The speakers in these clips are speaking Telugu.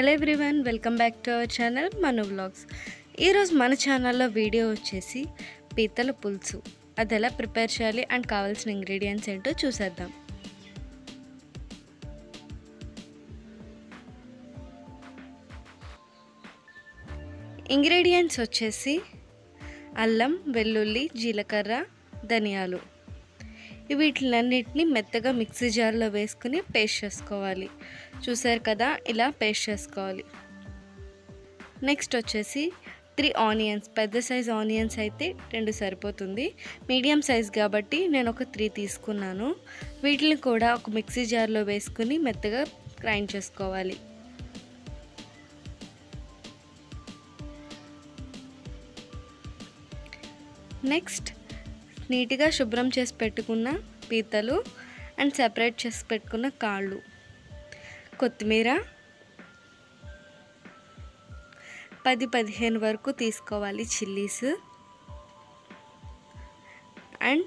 Hello everyone welcome back to our channel Manu blogs ఈరోజు మన ఛానల్లో వీడియో వచ్చేసి పీతల పులుసు. అది ఎలా ప్రిపేర్ చేయాలి అండ్ కావాల్సిన ఇంగ్రీడియంట్స్ ఏంటో చూసేద్దాం. ఇంగ్రీడియంట్స్ వచ్చేసి అల్లం వెల్లుల్లి జీలకర్ర ధనియాలు. వీటిలన్నిటిని మెత్తగా మిక్సీ జార్లో వేసుకుని పేస్ట్ చేసుకోవాలి. చూసారు కదా ఇలా పేస్ట్ చేసుకోవాలి. నెక్స్ట్ వచ్చేసి త్రీ ఆనియన్స్ పెద్ద సైజ్ ఆనియన్స్ అయితే రెండు సరిపోతుంది. మీడియం సైజ్ కాబట్టి నేను ఒక త్రీ తీసుకున్నాను. వీటిని కూడా ఒక మిక్సీ జార్లో వేసుకుని మెత్తగా గ్రైండ్ చేసుకోవాలి. నెక్స్ట్ నీట్గా శుభ్రం చేసి పెట్టుకున్న పీతలు అండ్ సెపరేట్ చేసి పెట్టుకున్న కాళ్ళు. కొత్తిమీర పది పదిహేను వరకు తీసుకోవాలి చిల్లీస్. అండ్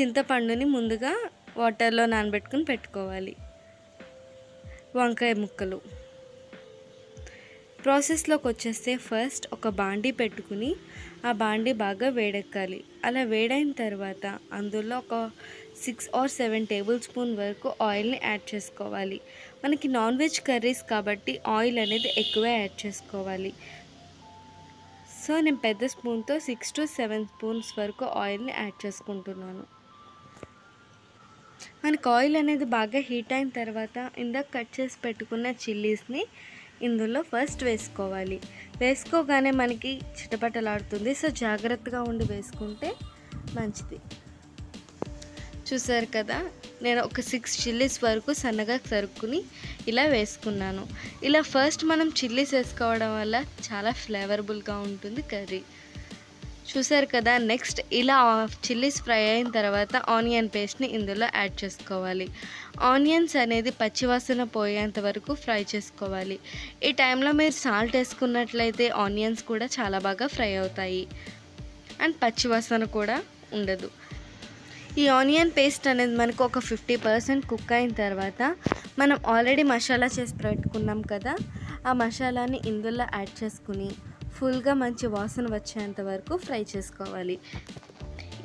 చింతపండుని ముందుగా వాటర్లో నానబెట్టుకుని పెట్టుకోవాలి. వంకాయ ముక్కలు. ప్రాసెస్లోకి వచ్చేస్తే ఫస్ట్ ఒక బాండీ పెట్టుకుని ఆ బాండీ బాగా వేడెక్కాలి. అలా వేడైన తర్వాత అందులో ఒక six or seven tablespoon వరకు ఆయిల్ని యాడ్ చేసుకోవాలి. మనకి నాన్ వెజ్ కర్రీస్ కాబట్టి ఆయిల్ అనేది ఎక్కువే యాడ్ చేసుకోవాలి. సో నేను పెద్ద స్పూన్తో సిక్స్ టు సెవెన్ స్పూన్స్ వరకు ఆయిల్ని యాడ్ చేసుకుంటున్నాను. మనకు ఆయిల్ అనేది బాగా హీట్ అయిన తర్వాత ఇందాక కట్ చేసి పెట్టుకున్న చిల్లీస్ని ఇందులో ఫస్ట్ వేసుకోవాలి. వేసుకోగానే మనకి చిటపటలాడుతుంది. సో జాగ్రత్తగా ఉండి వేసుకుంటే మంచిది. చూసారు కదా నేను ఒక సిక్స్ చిల్లీస్ వరకు సన్నగా తరుక్కుని ఇలా వేసుకున్నాను. ఇలా ఫస్ట్ మనం చిల్లీస్ వేసుకోవడం వల్ల చాలా ఫ్లేవరబుల్గా ఉంటుంది కర్రీ. చూసారు కదా నెక్స్ట్ ఇలా చిల్లీస్ ఫ్రై అయిన తర్వాత ఆనియన్ పేస్ట్ని ఇందులో యాడ్ చేసుకోవాలి. ఆనియన్స్ అనేది పచ్చివాసన పోయేంత వరకు ఫ్రై చేసుకోవాలి. ఈ టైంలో మీరు సాల్ట్ వేసుకున్నట్లయితే ఆనియన్స్ కూడా చాలా బాగా ఫ్రై అవుతాయి. అండ్ పచ్చివాసన కూడా ఉండదు. ఈ ఆనియన్ పేస్ట్ అనేది మనకు ఒక ఫిఫ్టీ పర్సెంట్ కుక్ అయిన తర్వాత మనం ఆల్రెడీ మసాలా చేసి పెట్టుకున్నాం కదా ఆ మసాలాని ఇందులో యాడ్ చేసుకుని ఫుల్గా మంచి వాసన వచ్చేంత వరకు ఫ్రై చేసుకోవాలి.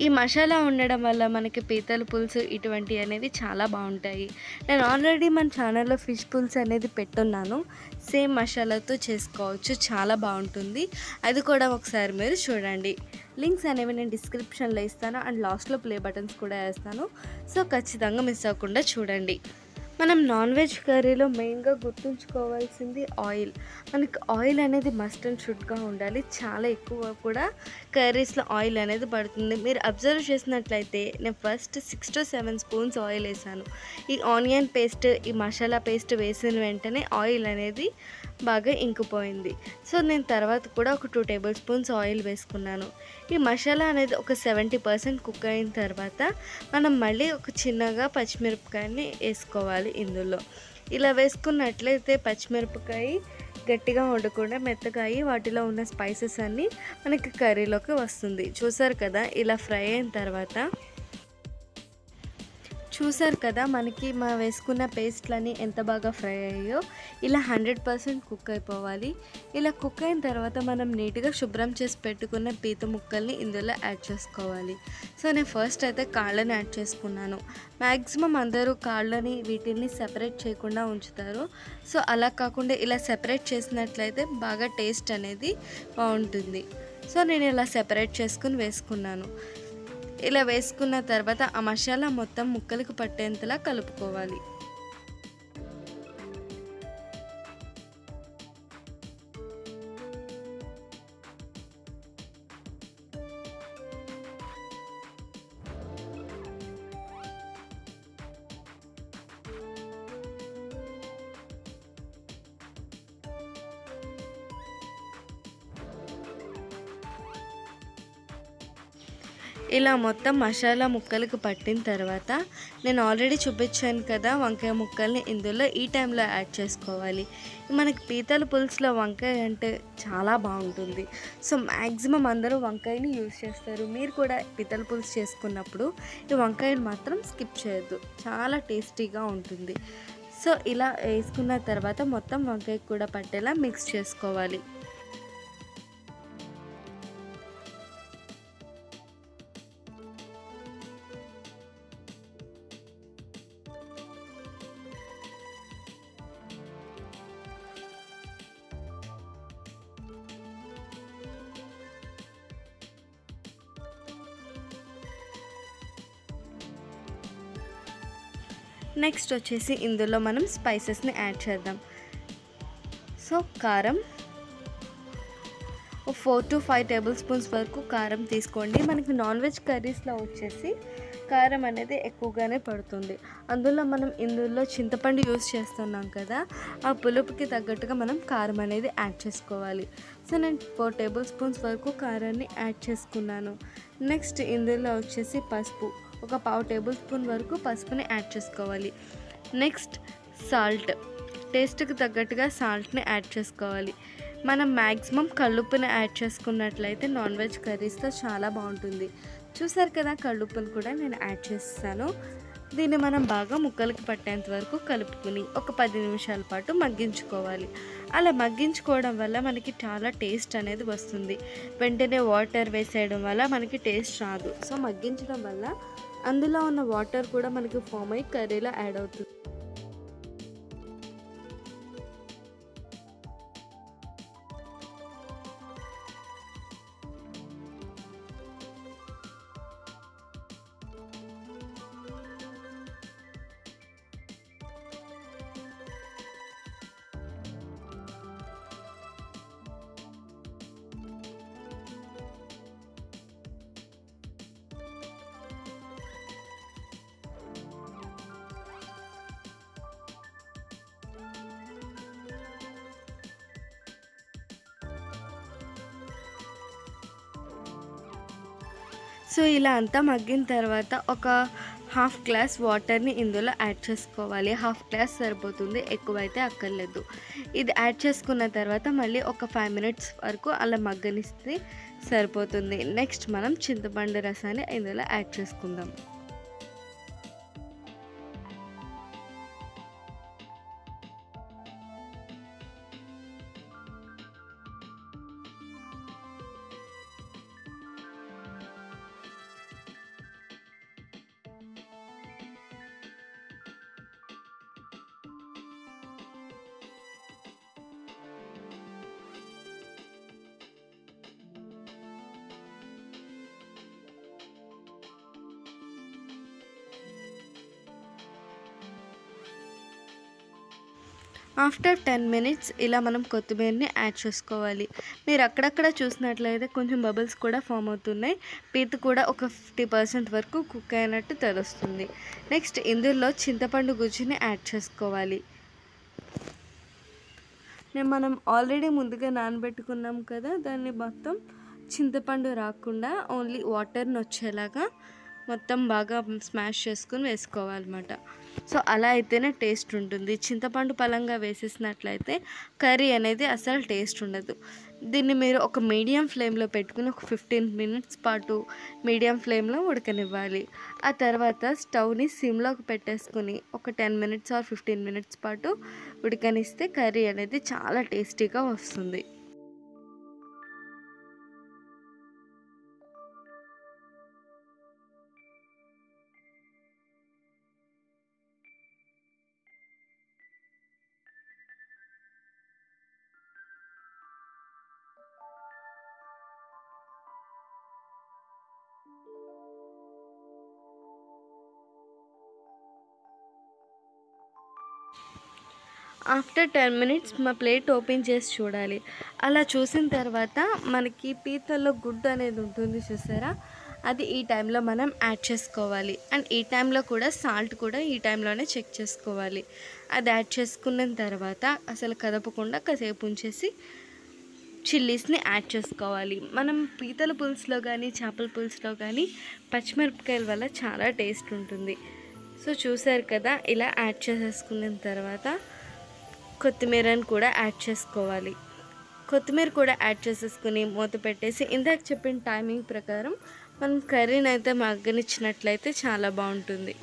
ఈ మసాలా ఉండడం వల్ల మనకి పీతల పులుసు ఇటువంటివి అనేవి చాలా బాగుంటాయి. నేను ఆల్రెడీ మన ఛానల్లో ఫిష్ పులుసు అనేది పెట్టున్నాను. సేమ్ మసాలాతో చేసుకోవచ్చు చాలా బాగుంటుంది. అది కూడా ఒకసారి మీరు చూడండి. లింక్స్ అనేవి నేను డిస్క్రిప్షన్లో ఇస్తాను అండ్ లాస్ట్లో ప్లే బటన్స్ కూడా వేస్తాను. సో ఖచ్చితంగా మిస్ అవ్వకుండా చూడండి. మనం నాన్ వెజ్ కర్రీలో మెయిన్గా గుర్తుంచుకోవాల్సింది ఆయిల్. మనకి ఆయిల్ అనేది మస్ట్ అండ్ షుడ్గా ఉండాలి. చాలా ఎక్కువ కూడా కర్రీస్లో ఆయిల్ అనేది పడుతుంది. మీరు అబ్జర్వ్ చేసినట్లయితే నేను first six to seven spoons oil వేసాను. ఈ ఆనియన్ పేస్ట్ ఈ మసాలా పేస్ట్ వేసిన వెంటనే ఆయిల్ అనేది బాగా ఇంకిపోయింది. సో నేను తర్వాత కూడా ఒక టూ టేబుల్ స్పూన్స్ ఆయిల్ వేసుకున్నాను. ఈ మసాలా అనేది ఒక సెవెంటీ పర్సెంట్ కుక్ అయిన తర్వాత మనం మళ్ళీ ఒక చిన్నగా పచ్చిమిరపకాయని వేసుకోవాలి ఇందులో. ఇలా వేసుకున్నట్లయితే పచ్చిమిరపకాయ గట్టిగా వండకుండా మెత్తగా అయ్యి వాటిలో ఉన్న స్పైసెస్ అన్నీ మనకి కర్రీలోకి వస్తుంది. చూసారు కదా ఇలా ఫ్రై అయిన తర్వాత చూసారు కదా మనకి మా వేసుకున్న పేస్ట్లని ఎంత బాగా ఫ్రై అయ్యో ఇలా హండ్రెడ్ పర్సెంట్ కుక్ అయిపోవాలి. ఇలా కుక్ అయిన తర్వాత మనం నీట్గా శుభ్రం చేసి పెట్టుకున్న పీత ముక్కల్ని ఇందులో యాడ్ చేసుకోవాలి. సో నేను ఫస్ట్ అయితే కాళ్ళని యాడ్ చేసుకున్నాను. మ్యాక్సిమం అందరూ కాళ్ళని వీటిని సెపరేట్ చేయకుండా ఉంచుతారు. సో అలా కాకుండా ఇలా సెపరేట్ చేసినట్లయితే బాగా టేస్ట్ అనేది బాగుంటుంది. సో నేను ఇలా సెపరేట్ చేసుకుని వేసుకున్నాను. ఇలా వేసుకున్న తర్వాత ఆ మసాలా మొత్తం ముక్కలకు పట్టేంతలా కలుపుకోవాలి. ఇలా మొత్తం మసాలా ముక్కలకు పట్టిన తర్వాత నేను ఆల్రెడీ చూపించాను కదా వంకాయ ముక్కల్ని ఇందులో ఈ టైంలో యాడ్ చేసుకోవాలి. మనకి పీతల పులుసులో వంకాయ అంటే చాలా బాగుంటుంది. సో మ్యాక్సిమం అందరూ వంకాయని యూజ్ చేస్తారు. మీరు కూడా పీతల పులుసు చేసుకున్నప్పుడు ఈ వంకాయని మాత్రం స్కిప్ చేయొద్దు. చాలా టేస్టీగా ఉంటుంది. సో ఇలా వేసుకున్న తర్వాత మొత్తం వంకాయకి కూడా పట్టేలా మిక్స్ చేసుకోవాలి. నెక్స్ట్ వచ్చేసి ఇందులో మనం స్పైసెస్ని యాడ్ చేద్దాం. సో కారం four to five tablespoons వరకు కారం తీసుకోండి. మనకి నాన్ వెజ్ కర్రీస్లో వచ్చేసి కారం అనేది ఎక్కువగానే పడుతుంది. అందులో మనం ఇందులో చింతపండు యూస్ చేస్తున్నాం కదా ఆ పులుపుకి తగ్గట్టుగా మనం కారం అనేది యాడ్ చేసుకోవాలి. సో నేను ఫోర్ టేబుల్ స్పూన్స్ వరకు కారాన్ని యాడ్ చేసుకున్నాను. నెక్స్ట్ ఇందులో వచ్చేసి పసుపు. ఒక పావు టేబుల్ స్పూన్ వరకు పసుపుని యాడ్ చేసుకోవాలి. Next salt. టేస్ట్కి తగ్గట్టుగా సాల్ట్ని యాడ్ చేసుకోవాలి. మనం మ్యాక్సిమం కల్లుప్పుని యాడ్ చేసుకున్నట్లయితే నాన్ వెజ్ కర్రీస్లో చాలా బాగుంటుంది. చూసారు కదా కల్లుప్పుని కూడా నేను యాడ్ చేస్తాను. దీన్ని మనం బాగా ముక్కలకి పట్టేంత వరకు కలుపుకుని ఒక పది నిమిషాల పాటు మగ్గించుకోవాలి. అలా మగ్గించుకోవడం వల్ల మనకి చాలా టేస్ట్ అనేది వస్తుంది. వెంటనే వాటర్ వేసేయడం వల్ల మనకి టేస్ట్ రాదు. సో మగ్గించడం వల్ల అందులో ఉన్న వాటర్ కూడా మనకి ఫామ్ అయ్యి కర్రీలో యాడ్ అవుతుంది. సో ఇలా అంతా మగ్గిన తర్వాత ఒక హాఫ్ గ్లాస్ వాటర్ని ఇందులో యాడ్ చేసుకోవాలి. హాఫ్ గ్లాస్ సరిపోతుంది ఎక్కువైతే అక్కర్లేదు. ఇది యాడ్ చేసుకున్న తర్వాత మళ్ళీ ఒక ఫైవ్ మినిట్స్ వరకు అలా మగ్గనిస్తే సరిపోతుంది. నెక్స్ట్ మనం చింతపండు రసాన్ని ఇందులో యాడ్ చేసుకుందాం. ఆఫ్టర్ టెన్ మినిట్స్ ఇలా మనం కొత్తిమీరని యాడ్ చేసుకోవాలి. మీరు అక్కడక్కడ చూసినట్లయితే కొంచెం బబుల్స్ కూడా ఫామ్ అవుతున్నాయి. పీత కూడా ఒక ఫిఫ్టీ పర్సెంట్ వరకు కుక్ అయినట్టు తెలుస్తుంది. నెక్స్ట్ ఇందులో చింతపండు గుజ్జుని యాడ్ చేసుకోవాలి. నేను మనం ఆల్రెడీ ముందుగా నానబెట్టుకున్నాం కదా దాన్ని మొత్తం చింతపండు రాకుండా ఓన్లీ వాటర్ని వచ్చేలాగా మొత్తం బాగా స్మాష్ చేసుకుని వేసుకోవాలన్నమాట. సో అలా అయితేనే టేస్ట్ ఉంటుంది. చింతపండు పలంగా వేసేసినట్లయితే కర్రీ అనేది అసలు టేస్ట్ ఉండదు. దీన్ని మీరు ఒక మీడియం ఫ్లేమ్లో పెట్టుకుని ఒక ఫిఫ్టీన్ మినిట్స్ పాటు మీడియం ఫ్లేమ్లో ఉడకనివ్వాలి. ఆ తర్వాత స్టవ్ని సిమ్లోకి పెట్టేసుకుని ఒక ten minutes or fifteen minutes పాటు ఉడకనిస్తే కర్రీ అనేది చాలా టేస్టీగా వస్తుంది. ఆఫ్టర్ టెన్ మినిట్స్ మా ప్లేట్ ఓపెన్ చేసి చూడాలి. అలా చూసిన తర్వాత మనకి పీతల్లో గుడ్డు అనేది ఉంటుంది చూసారా? అది ఈ టైంలో మనం యాడ్ చేసుకోవాలి. అండ్ ఈ టైంలో కూడా సాల్ట్ కూడా ఈ టైంలోనే చెక్ చేసుకోవాలి. అది యాడ్ చేసుకున్న తర్వాత అసలు కదపకుండా కాసేపు ఉంచేసి చిల్లీస్ని యాడ్ చేసుకోవాలి. మనం పీతల పులుసులో కానీ చేపల పులుసులో కానీ పచ్చిమిరపకాయల వల్ల చాలా టేస్ట్ ఉంటుంది. సో చూసారు కదా ఇలా యాడ్ చేసేసుకున్న తర్వాత కొత్తిమీరని కూడా యాడ్ చేసుకోవాలి. కొత్తిమీర కూడా యాడ్ చేసేసుకుని మూత పెట్టేసి ఇందాక చెప్పిన టైమింగ్ ప్రకారం మనం కర్రీని అయితే మగ్గనిచ్చినట్లయితే చాలా బాగుంటుంది.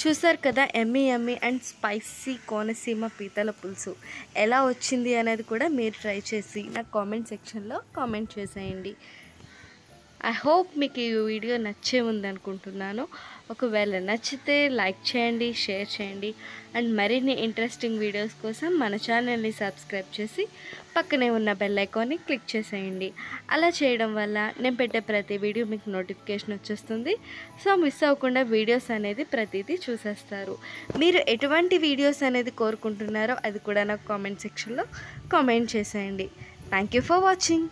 చూసారు కదా yummy yummy and spicy Konaseema పీతల పులుసు. ఎలా వచ్చింది అనేది కూడా మీరు ట్రై చేసి నాకు కామెంట్ సెక్షన్లో కామెంట్ చేసేయండి. ఐ హోప్ మీకు ఈ వీడియో నచ్చే ఉందనుకుంటున్నాను. ఒకవేళ నచ్చితే లైక్ చేయండి షేర్ చేయండి. అండ్ మరిన్ని ఇంట్రెస్టింగ్ వీడియోస్ కోసం మన ఛానల్ని సబ్స్క్రైబ్ చేసి పక్కనే ఉన్న బెల్ ఐకాన్ని క్లిక్ చేసేయండి. అలా చేయడం వల్ల నేను పెట్టే ప్రతి వీడియో మీకు నోటిఫికేషన్ వచ్చేస్తుంది. సో మిస్ అవ్వకుండా వీడియోస్ అనేది ప్రతిదీ చూసేస్తారు. మీరు ఎటువంటి వీడియోస్ అనేది కోరుకుంటున్నారో అది కూడా నాకు కామెంట్ సెక్షన్లో కామెంట్ చేసేయండి. Thank you for watching